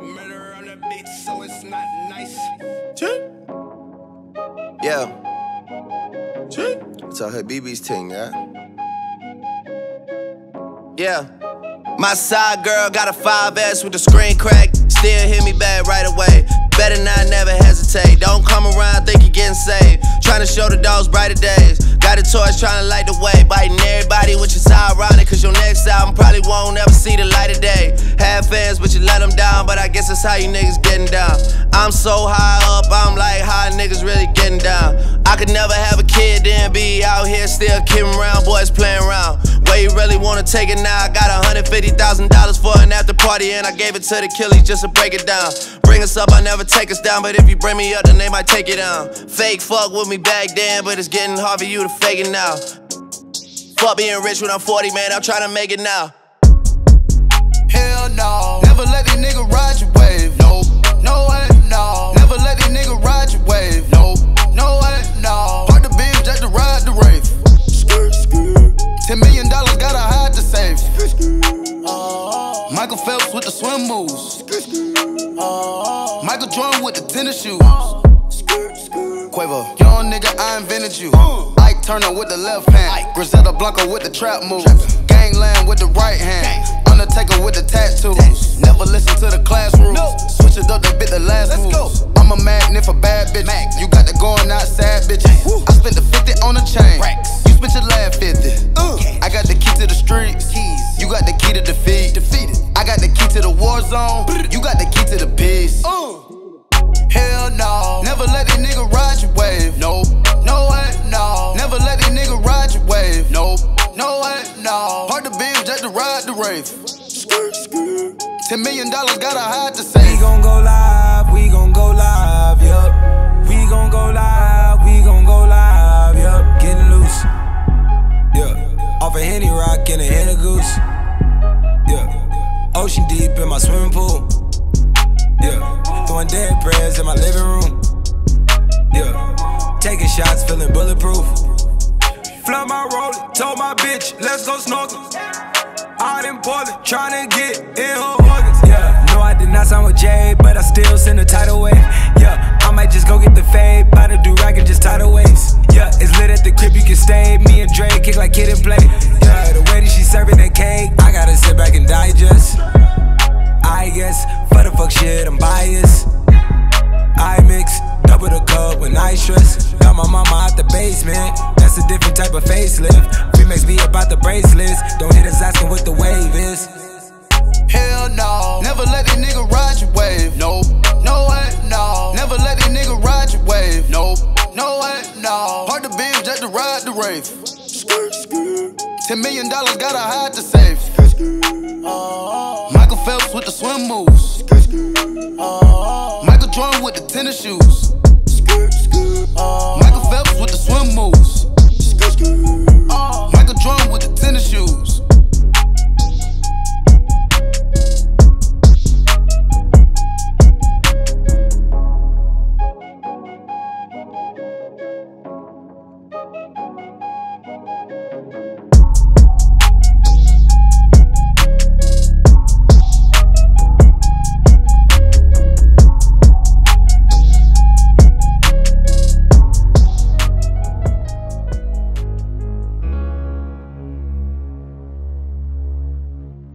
Murda on the beat, so it's not nice. Yeah. It's all her BB's thing, yeah. Yeah. My side girl got a 5S with the screen crack. Still hit me back right away. Better not never hesitate. Don't come around, think you're getting saved. Trying to show the dogs brighter days. Got a torch trying to light the way. Biting everybody, which is ironic. Cause your next album probably won't ever see the light of day. Have fans, but you let them down. But I guess that's how you niggas getting down. I'm so high up, I'm like, how niggas really getting down? I could never have a kid, then be out here still kidding around, boys playing around. Where you really wanna take it now? I got $150,000 for an after party, and I gave it to the killies just to break it down. Bring us up, I never take us down, but if you bring me up, then they might take it down. Fake fuck with me back then, but it's getting hard for you to fake it now. Fuck being rich when I'm 40, man, I'm trying to make it now. Hell no. Never let these niggas ride your wave. No, no way, no. Never let these niggas ride your wave. No, no way, no. Park the beam just to ride the Wraith. Ten million dollars gotta hide the safe. Uh-huh. Michael Phelps with the swim moves. Uh-huh. Michael Jordan with the tennis shoes. Quavo, young nigga, I invented you. Ike Turner with the left hand. Griselda Blanco with the trap moves. Gangland with the right hand. Undertaker with the tattoos. Never listen to the classroom. Switch it up, they bit the last moves. I'm a magnet for bad bitches. You got the going outside bitches. I spent the 50 on the chain. You spent your last 50. I got the key to the streets. You got the key to defeat. Defeated. I got the key to the war zone. You got the key to the peace. Hell no. Never let these nigga ride your wave. No, no way, no. Never let these nigga ride your wave. No, no way, no. Park the beam just to ride the Wraith. Ten million dollars gotta hide the We safe. gon' go live, we gon' go live, yup. We gon' go live, we gon' go live, yup. Getting loose, yeah. Off a Henny Rock and a Henny Goose, yeah. Ocean deep in my swimming pool, yeah. Throwing dead prayers in my living room, yeah. Taking shots, feeling bulletproof. Flood my roller, told my bitch, let's go snorkel. Out in Portland, tryna get in her organs. Yeah, no, I did not sign with Jay, but I still send a tidal wave. Yeah, I might just go get the fade, buy the do rag and just tidal waves. Yeah, it's lit at the crib, you can stay. Me and Dre kick like Kid 'n Play. Yeah, the way that she serving that cake, I gotta sit back and digest. The basement. That's a different type of facelift. Remix be about the bracelets. Don't hit us asking what the wave is. Hell no. Never let these niggas ride your wave. No, no way, no. Never let these niggas ride your wave. No, no way, no. Park the beam just to ride the Wraith. Ten million dollars gotta hide the safe. Uh-huh. Michael Phelps with the swim moves. Uh-huh. Michael Jordan with the tennis shoes. Uh-huh. Michael Phelps